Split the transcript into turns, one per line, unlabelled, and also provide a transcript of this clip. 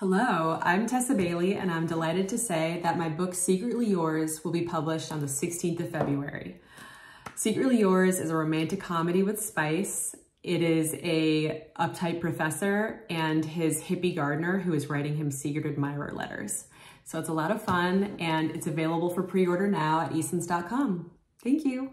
Hello, I'm Tessa Bailey, and I'm delighted to say that my book Secretly Yours will be published on the 16th of February. Secretly Yours is a romantic comedy with spice. It is a uptight professor and his hippie gardener who is writing him secret admirer letters. So it's a lot of fun and it's available for pre-order now at easons.com. Thank you.